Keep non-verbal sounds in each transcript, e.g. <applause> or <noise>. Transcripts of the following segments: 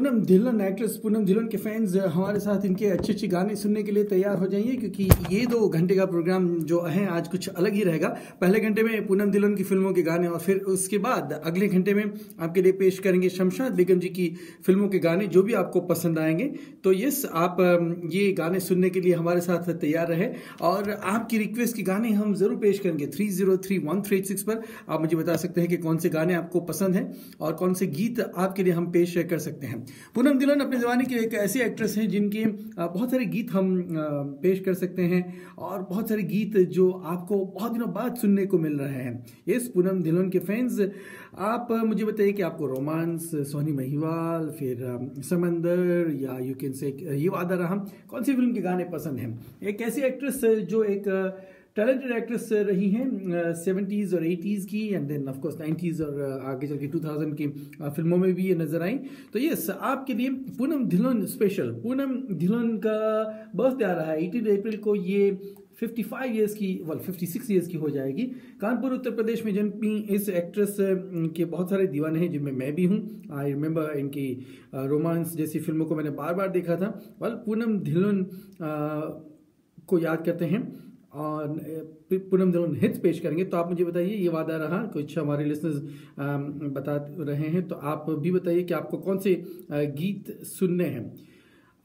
Poonam Dhillon actress Poonam Dhillon के fans हमारे साथ इनके अच्छे अच्छे गाने सुनने के लिए तैयार हो जाइए, क्योंकि ये दो घंटे का प्रोग्राम जो है, आज कुछ अलग ही रहेगा। पहले घंटे में पूनम धिल्लन की फ़िल्मों के गाने और फिर उसके बाद अगले घंटे में आपके लिए पेश करेंगे शमशाद बेगम जी की फ़िल्मों के गाने, जो भी आपको पसंद आएँगे। तो यस आप ये गाने सुनने के लिए हमारे साथ तैयार रहे। और आपकी रिक्वेस्ट के गाने हम ज़रूर पेश करेंगे। Three zero three one three six पर आप मुझे बता सकते हैं कि कौन से गाने आपको पसंद हैं और कौन से गीत आपके लिए हम पेश कर सकते हैं। पूनम दिलन अपने ज़माने की एक ऐसी एक्ट्रेस हैं जिनके बहुत सारे गीत हम पेश कर सकते हैं और बहुत सारे गीत जो आपको बहुत दिनों बाद सुनने को मिल रहे हैं। इस पूनम दिलन के फैंस आप मुझे बताइए कि आपको रोमांस सोनी महिवाल, फिर समंदर या यू कैन से ये वादा रहा, कौन सी फ़िल्म के गाने पसंद हैं? एक ऐसी एक्ट्रेस जो एक टैलेंटेड एक्ट्रेस रही हैं सेवेंटीज़ और एटीज़ की एंड देन ऑफकोर्स नाइन्टीज़ और आगे चल के टू थाउज़ेंड की फ़िल्मों में भी ये नज़र आई। तो ये आपके लिए पूनम धिलोन स्पेशल पूनम धिलोन का बर्थडे आ रहा है एटीन अप्रैल को ये 55 इयर्स की वेल 56 इयर्स की हो जाएगी। कानपुर, उत्तर प्रदेश में जन्मी इस एक्ट्रेस के बहुत सारे दीवाने हैं, जिनमें मैं भी हूँ। आई रिमेंबर इनकी रोमांस जैसी फ़िल्मों को मैंने बार बार देखा था। वेल पूनम धिलोन को याद करते हैं। और पूनम दिलोन हिट्स पेश करेंगे। तो आप मुझे बताइए, ये वादा रहा? कुछ हमारे लिसनर्स बता रहे हैं तो आप भी बताइए कि आपको कौन से गीत सुनने हैं।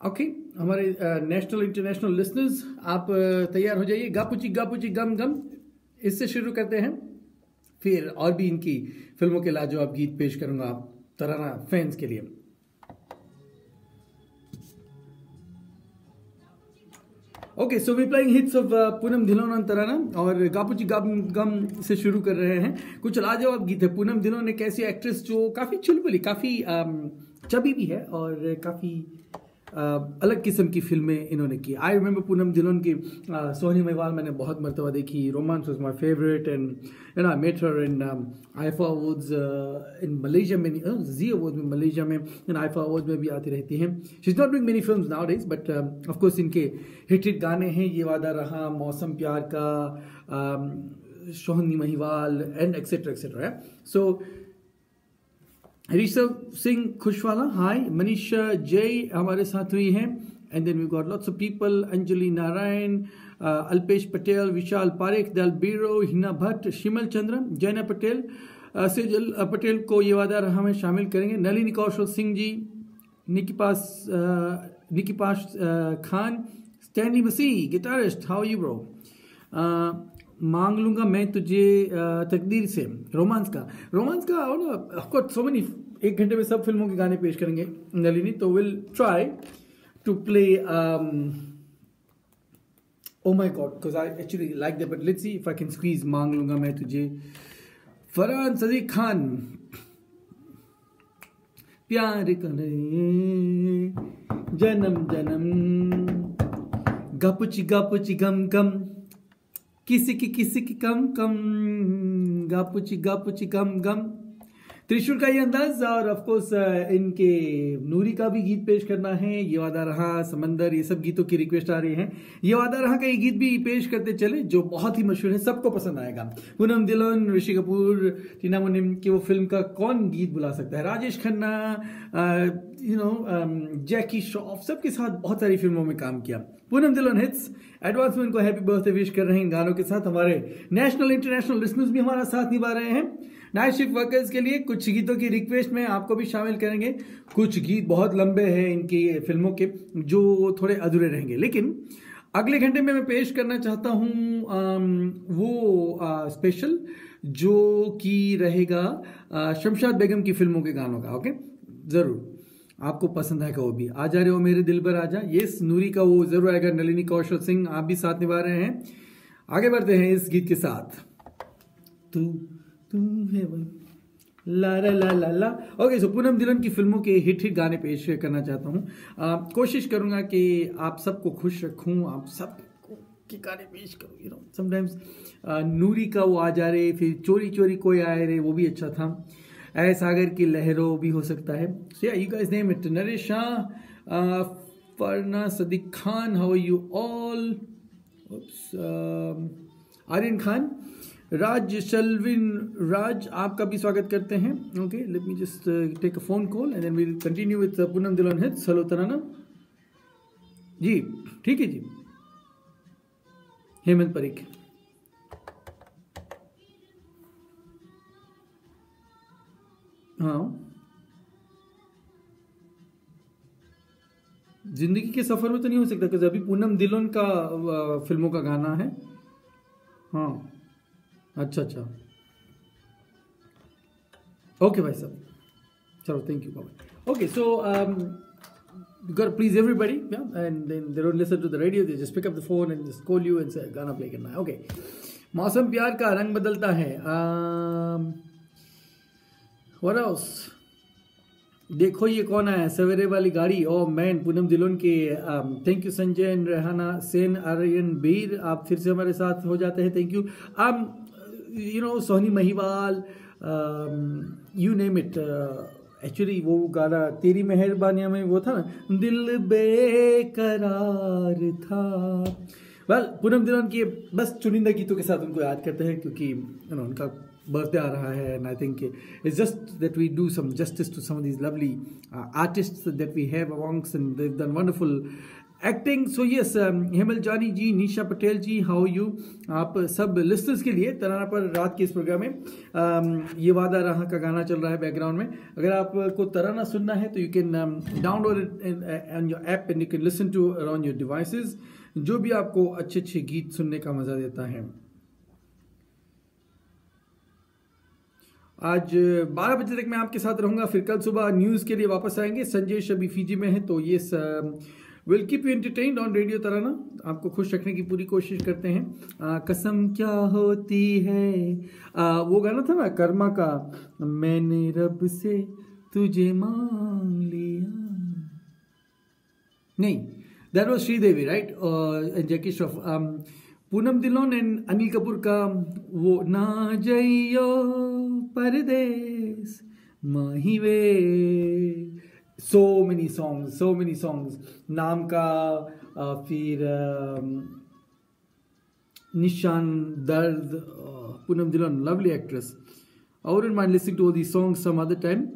ओके, हमारे नेशनल इंटरनेशनल लिसनर्स आप तैयार हो जाइए। गापुची गापुची, गम गम। इससे शुरू करते हैं। फिर और भी इनकी फ़िल्मों के लाजवाब गीत पेश करूँगा आप, तराना फैंस के लिए। Okay so we playing hits of Poonam Dhillon Tarana और गापुची गम गम से शुरू कर रहे हैं। कुछ लाजवाब गीत है। पूनम धिलोन एक ऐसी एक्ट्रेस जो काफ़ी चुलबुली काफ़ी चबी भी है और काफ़ी अलग किस्म की फ़िल्में इन्होंने की। आई रिमेंबर पूनम दिलोन की सोहनी महिवाल मैंने बहुत मरतबा देखी। Romance was my favourite and you know I met her in IIFA awards in Malaysia में जी अवार्ड में मलेशिया में इन आईफा अवार्ड में भी आती रहती हैं। She is not doing many film nowadays but of course इनके हिट हिट गाने हैं, ये वादा रहा, मौसम प्यार का Sohni Mahiwal and et cetera et cetera है सो ऋषभ सिंह खुशवाला हाय मनीषा जय हमारे साथ हुई हैं. And then we got lots of people Anjali Narayan Alpesh Patel Vishal Parekh दल बीरो हिना भट्ट शिमल चंद्र जैना पटेल सेजल पटेल को ये वादा रहा में शामिल करेंगे नलिनी कौशल सिंह जी निकिपास निकिपास Khan standi Masih guitarist how you bro मांग लूँगा मैं तुझे तकदीर से, रोमांस का। रोमांस का, और ऑफकोर्स सो मेनी एक घंटे में सब फ़िल्मों के गाने पेश करेंगे, नलिनी तो will try to play oh my god because I actually like that but let's see if I can squeeze मांग लूँगा मैं तुझे। फरहान सदीक खान, प्यार करे, जन्म जन्म गपुची गपुची गम गम। किसी की किसी की कम कम गापुची गापुची गम गम। त्रिशूल का ये अंदाज और ऑफ़ कोर्स इनके नूरी का भी गीत पेश करना है, ये वादा रहा, समंदर, ये सब गीतों की रिक्वेस्ट आ रही है। ये वादा रहा का ये गीत भी पेश करते चले, जो बहुत ही मशहूर है, सबको पसंद आएगा। पूनम दिलोन, ऋषि कपूर, टीना मुनिम की वो फ़िल्म का कौन गीत बुला सकता है? राजेश खन्ना यू नो जैकी श्रॉफ सबके साथ बहुत सारी फ़िल्मों में काम किया। पूनम दिलोन हिट्स एडवांस में उनको हैप्पी बर्थडे विश कर रहे हैं गानों के साथ। हमारे नेशनल इंटरनेशनल लिसनर्स भी हमारा साथ निभा रहे हैं। नाइट शिफ्ट वर्कर्स के लिए कुछ गीतों की रिक्वेस्ट में आपको भी शामिल करेंगे। कुछ गीत बहुत लंबे हैं इनकी फ़िल्मों के जो थोड़े अधूरे रहेंगे। लेकिन अगले घंटे में मैं पेश करना चाहता हूँ वो आ, स्पेशल जो कि रहेगा शमशाद बेगम की फ़िल्मों के गानों का ओके ज़रूर। आपको पसंद आएगा वो भी। आ जा रहे हो मेरे दिल पर आजा ये नूरी का वो ज़रूर आएगा नलिनी कौशल सिंह आप भी साथ निभा रहे हैं। आगे बढ़ते हैं इस गीत के साथ। तू है ला ला ला ला ला। ओके सो पूनम दिलन की फ़िल्मों के हिट हिट गाने पेश करना चाहता हूँ। कोशिश करूँगा कि आप सबको खुश रखूँ, आप सब के गाने पेश करूँ यू नो समटाइम्स नूरी का वो आ जा रहे फिर चोरी चोरी कोई आए रहे वो भी अच्छा था। ऐ सागर की लहरों भी हो सकता है। So you guys name it Naresh Shah Farna Sadiq Khan how you all Aryan Khan. Raj Shalvin, Raj आपका भी स्वागत करते हैं? Okay let me just take a phone call and then we continue with Poonam Dhillon hits hello Tarana ji, ठीक है जी। हेमंत परीख हाँ। ज़िंदगी के सफ़र में तो नहीं हो सकता क्योंकि अभी पूनम दिलोन का फ़िल्मों का गाना है। हाँ। अच्छा अच्छा। ओके भाई साहब। चलो thank you okay so please everybody and listen to the radio just pick up the phone and just call you and गाना प्ले करना है। ओके मौसम प्यार का रंग बदलता है। um, वराउस देखो ये कौन आया सवेरे वाली गाड़ी। oh, oh man Poonam Dhillon के um, thank you Sanjay Rehana, Sen, Aryan, Bir, आप फिर से हमारे साथ हो जाते हैं। Thank you you know Sohni Mahiwal you name it actually वो गाना तेरी मेहरबानियाँ में वो था ना, दिल बेकरार था। वेल पूनम दिलोन की बस चुनिंदा गीतों के साथ उनको याद करते हैं क्योंकि यू नो उनका बर्थडे आ रहा है and I think it's just that we do some justice to some these lovely artists that we have amongst and they done wonderful acting so yes Hemal Jani ji Nisha Patel ji how you आप सब listeners के लिए तराना पर रात के इस programme में um, ये वादा रहा का गाना चल रहा है बैकग्राउंड में। अगर आपको तराना सुनना है तो you can download it on your app and you can listen to on your devices जो भी आपको अच्छे अच्छे गीत सुनने का मज़ा देता है। आज 12 बजे तक मैं आपके साथ रहूँगा फिर कल सुबह न्यूज़ के लिए वापस आएँगे। संजय अभी फीजी में है तो ये will keep you entertained on radio Tarana आपको खुश रखने की पूरी कोशिश करते हैं। आ, कसम क्या होती है? आ, वो गाना था ना कर्मा का। मैंने रब से तुझे मांग लिया। नहीं that was Sridevi right Jackie Shroff Poonam Dhillon and Anil Kapoor का वो ना जइयो परदेस माही वे so many songs so many songs नाम का फिर निशान, दर्द पूनम धिलन लवली एक्ट्रेस और in mind listening to the song some other time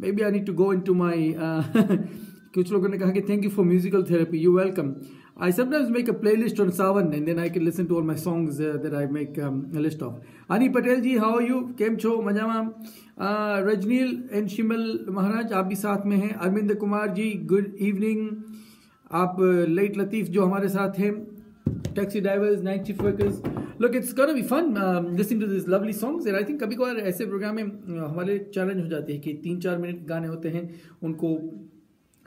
maybe I need to go into my कुछ लोगों ने कहा कि thank you for musical therapy you welcome I sometimes make a playlist on Saavn and then I can listen to all my songs that I make list of Ani Patel ji how you केम छो मजामा रजनील and शिमल महाराज आप भी साथ में हैं Arvind Kumar ji good evening आप late लतीफ जो हमारे साथ हैं taxi drivers night shift workers look it's gonna be fun listening to this lovely songs and I think कभी कभार ऐसे प्रोग्राम में uh, हमारे चैलेंज हो जाती है कि तीन चार मिनट गाने होते हैं उनको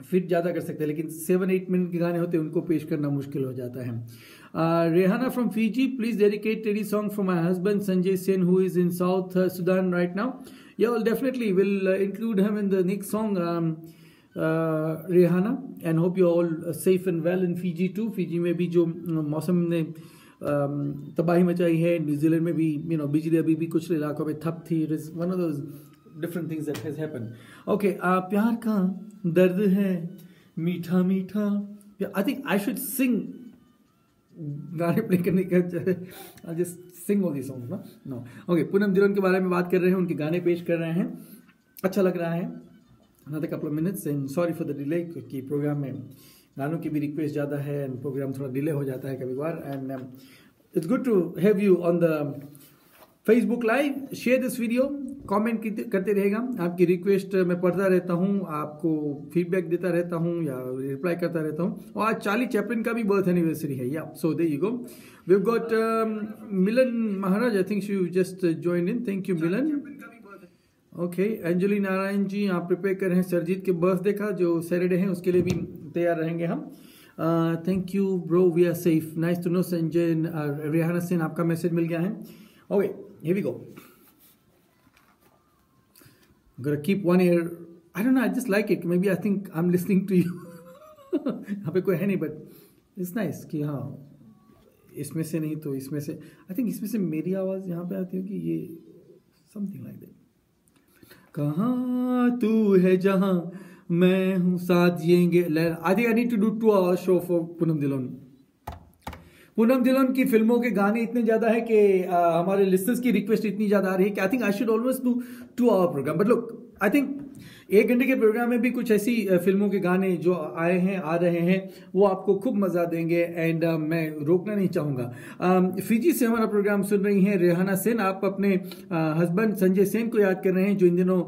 फिट ज़्यादा कर सकते हैं लेकिन सेवन एट मिनट के गाने होते हैं उनको पेश करना मुश्किल हो जाता है। Rehana from Fiji please dedicate teddy song from my husband Sanjay Sen who is in South Sudan right now yeah will definitely will include him in the next song Rehana and hope you all safe and well in Fiji to Fiji में भी जो मौसम ने um, तबाही मचाई है New Zealand में भी यू नो बिजली अभी भी कुछ इलाकों में थप थी it is one of those different things that has happened okay प्यार का दर्द है, मीठा मीठा। I think I should sing गाने प्ले करने का I just sing all the songs ना नो ओके पूनम दिलोन के बारे में बात कर रहे हैं, उनके गाने पेश कर रहे हैं। अच्छा लग रहा है। Another couple of minutes and sorry for the delay, क्योंकि प्रोग्राम में गानों की भी रिक्वेस्ट ज़्यादा है एंड प्रोग्राम थोड़ा डिले हो जाता है कभी बार and it's good to have you on the Facebook live share this video comment करते रहेगा आपकी रिक्वेस्ट मैं पढ़ता रहता हूँ आपको फीडबैक देता रहता हूँ या रिप्लाई करता रहता हूँ। और आज चार्ली चैपलिन का भी बर्थ एनिवर्सरी है। Yeah so there you go we got Milan Maharaj I think you just join in thank you Milan okay Anjali Narayan ji आप प्रिपेयर कर रहे हैं सरजीत के बर्थडे का जो सैटरडे है उसके लिए भी तैयार रहेंगे हम। Thank you bro we are safe nice to know Sanjay Rehana Sen आपका मैसेज मिल गया है। Okay we go. I'm gonna keep one ear. I don't know, I just like it. Maybe I think I'm listening to you. <laughs> यहाँ पे कोई है नहीं but it's nice कि हाँ इसमें से नहीं तो इसमें से आई थिंक इसमें से मेरी आवाज़ यहाँ पे आती होगी ये समथिंग लाइक दैट कहाँ तू है जहाँ मैं हूँ, साथ जिएँगे I think I need to do to our show for Poonam Dhillon Poonam Dhillon की फ़िल्मों के गाने इतने ज़्यादा है कि हमारे लिस्टर्स की रिक्वेस्ट इतनी ज़्यादा आ रही है कि I think I should always do to our programme but look I think एक घंटे के प्रोग्राम में भी कुछ ऐसी फ़िल्मों के गाने जो आए हैं आ रहे हैं वो आपको खूब मज़ा देंगे एंड uh, मैं रोकना नहीं चाहूँगा। फिजी से हमारा प्रोग्राम सुन रही हैं रेहाना सेन। आप अपने हस्बैंड संजय सेन को याद कर रहे हैं जो इन दिनों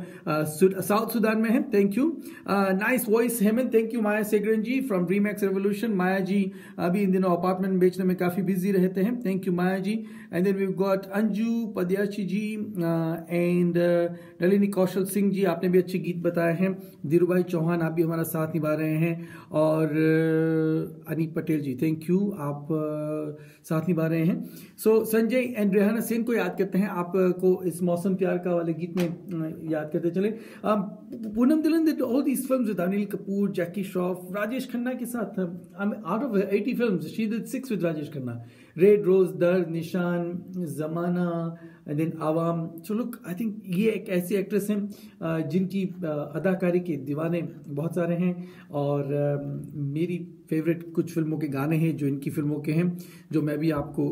साउथ सुदान में है। Thank you nice voice Hemant. Thank you Maya Segaran ji from dream X revolution Maya ji अभी इन दिनों अपार्टमेंट बेचने में काफ़ी बिज़ी रहते हैं। Thank you Maya ji. And then we got Anju Padayachi ji and Nalini Kaushal Singh ji आपने भी अच्छे गीत बताए हैं। धीरू भाई चौहान आप भी हमारा साथ निभा रहे हैं और अनिक पटेल जी थैंक यू आप साथ निभा रहे हैं। So so, Sanjay and Rehana Sen को याद करते हैं। आपको इस मौसम प्यार का वाले गीत में याद करते चले। Poonam Dhillon did all these films with Anil Kapoor Jackie Shroff Rajesh Khanna के साथ out of 80 films she did six with Rajesh Khanna red rose Dard Nishaan Zamana and then Awam so look I think ये एक ऐसी actress हैं जिनकी अदाकारी के दीवाने बहुत सारे हैं और मेरी फेवरेट कुछ फ़िल्मों के गाने हैं जो इनकी फ़िल्मों के हैं, जो मैं भी आपको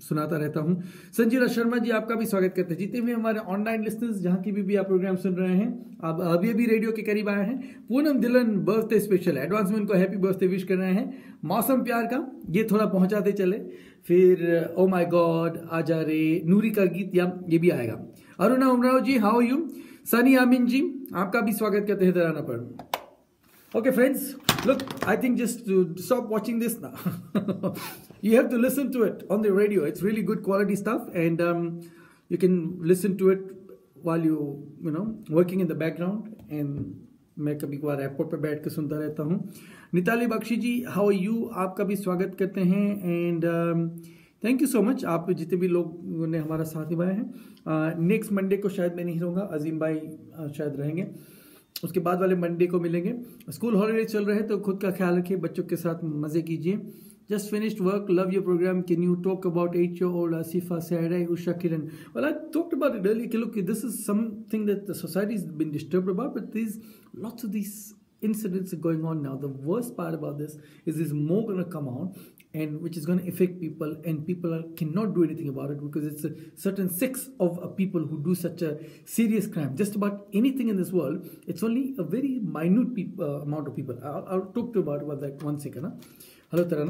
सुनाता रहता हूँ। संजीला शर्मा जी आपका भी स्वागत करते हैं। जितने भी हमारे ऑनलाइन लिस्टर्स जहाँ की भी, भी आप प्रोग्राम सुन रहे हैं आप अभी अभी रेडियो के करीब आए हैं। पूनम दिलन बर्थडे स्पेशल एडवांस में उनको हैप्पी बर्थडे विश कर रहे हैं। मौसम प्यार का ये थोड़ा पहुंचाते चले। फिर ओ माई गॉड आजा रे नूरी का गीत या ये भी आएगा। अरुणा उमराव जी हाउ यू सनी आमिन जी आपका भी स्वागत करते हैं दराना पर। Okay friends look I think just stop watching this ना you have to listen to it on the radio. It's really good quality stuff and um, you can listen to it while you you know working in the background. And मैं कभी कभार airport पर बैठ के सुनता रहता हूँ। Nitali Bakshi ji how you आपका भी स्वागत करते हैं and thank you so much आप जितने भी लोग ने हमारा साथ निभाया है। नेक्स्ट uh, मंडे को शायद मैं नहीं रहूँगा। अजीम भाई शायद रहेंगे। उसके बाद वाले मंडे को मिलेंगे। स्कूल हॉलीडे चल रहे हैं तो खुद का ख्याल रखिए बच्चों के साथ मज़े कीजिए। Just finished work, love your program. Can you talk about eight-year-old Asifa Sarai Usha Kiran? Well, I talked about it earlier. Look, this is something that the society has been disturbed about, but there's lots of these incidents are going on now. The worst part about this is there's more going to come out and which is going to affect people and people are, cannot do anything about it because it's a certain sex of uh, people who do such a serious crime just about anything in this world it's only a very minute peop, uh, amount of people I'll, I'll, talk to you about, about that one second huh? Hello तरह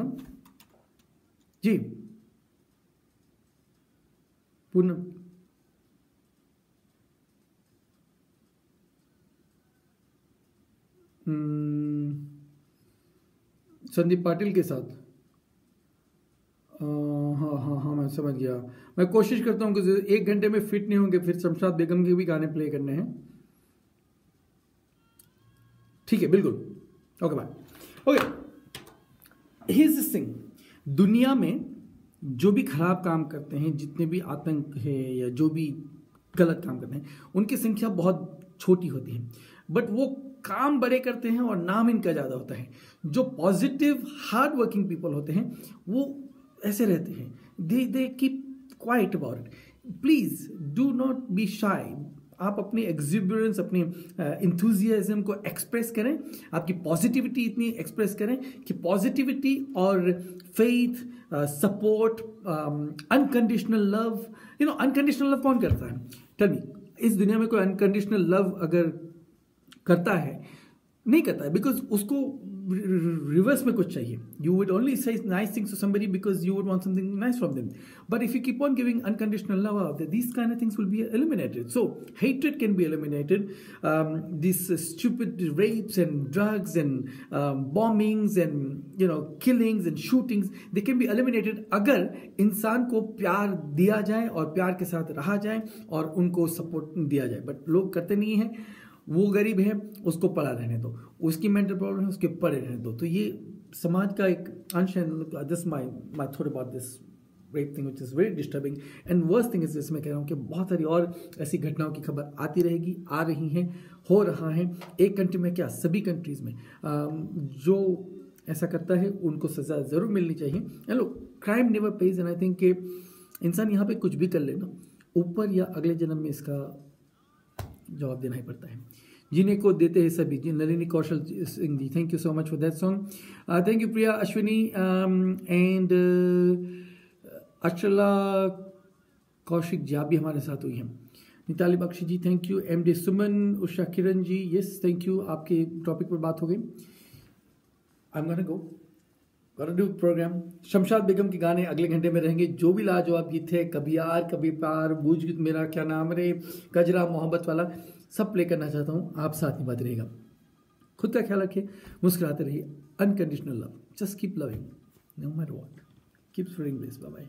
जी पूर्ण हम्म, संदीप पाटिल के साथ हाँ हाँ हाँ मैं समझ गया। मैं कोशिश करता हूँ कि एक घंटे में फिट नहीं होंगे, फिर शमशाद बेगम के भी गाने प्ले करने हैं। ठीक है, बिल्कुल। ओके बाय ओके हिज सिंह दुनिया में जो भी खराब काम करते हैं, जितने भी आतंक है या जो भी गलत काम करते हैं, उनकी संख्या बहुत छोटी होती है। बट वो काम बड़े करते हैं और नाम इनका ज़्यादा होता है। जो पॉजिटिव हार्ड वर्किंग पीपल होते हैं, वो ऐसे रहते हैं। They they keep quiet about it please do not be shy आप अपनी एग्जिबियंस अपनी इंथुजियाज्म को एक्सप्रेस करें। आपकी पॉजिटिविटी इतनी एक्सप्रेस करें कि पॉजिटिविटी और faith support unconditional love you know unconditional love कौन करता है? टेल इस दुनिया में कोई अनकंडीशनल लव अगर करता है? नहीं करता है बिकॉज़ उसको रिवर्स में कुछ चाहिए। You would only say nice things to somebody because you would want something nice from them but if you keep on giving unconditional love of these kind of things will be eliminated so hatred can be eliminated this stupid rapes and drugs and bombings and you know killings and shootings they can be eliminated अगर इंसान को प्यार दिया जाए और प्यार के साथ रहा जाए और उनको सपोर्ट दिया जाए। बट लोग करते नहीं हैं। वो गरीब है, उसको पढ़ा रहने दो। उसकी मेंटल प्रॉब्लम है, उसके पढ़े रहने दो। तो ये समाज का एक अंश है दिस माई माई थोड़े बहुत this rape thing which is very disturbing and worst thing is मैं कह रहा हूँ कि बहुत सारी और ऐसी घटनाओं की खबर आती रहेगी, आ रही हैं, हो रहा है। एक कंट्री में क्या, सभी कंट्रीज़ में जो ऐसा करता है, उनको सज़ा ज़रूर मिलनी चाहिए। Hello crime never pays and I think कि इंसान यहाँ पे कुछ भी कर लेना ऊपर या अगले जन्म में इसका जवाब देना ही पड़ता है। जिन्हें को देते हैं सभी। जी, Nalini Kaushal Singh ji thank you so much for that song thank you Priya Ashwini and Achala Kaushik ji आप भी हमारे साथ हुई हैं। Nitali Bakshi ji thank you M D Suman, Usha Kiran ji yes thank you आपके topic पर बात हो गई। I am go do programme. Shamshad Begum के गाने अगले घंटे में रहेंगे। जो भी लाजवाब गीत थे कभी यार, कभी प्यार बूझ मेरा क्या नाम रे, गजरा, मोहब्बत वाला, सब प्ले करना चाहता हूँ। आप साथ बात रहेगा। खुद का ख्याल रखिए, मुस्कुराते रहिए। Unconditional love just keep loving no matter what keep spreading this bye